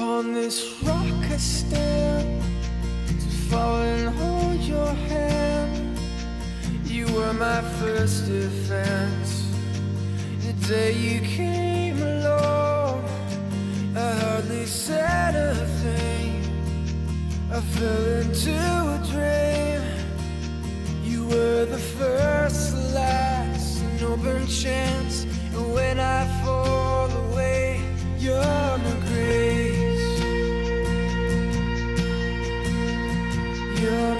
Upon this rock I stand To fall and hold your hand. You were my first defense. The day you came along I hardly said a thing. I fell into a dream. You were the first, last, and open chance. pure